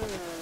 Mm.